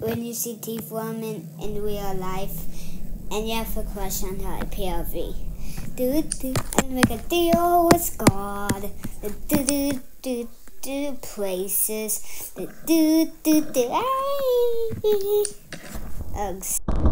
when you see TV Woman in real life and you have a crush on her POV. Do do I make a deal with God. Do do do do places. Do do do do. Uggs.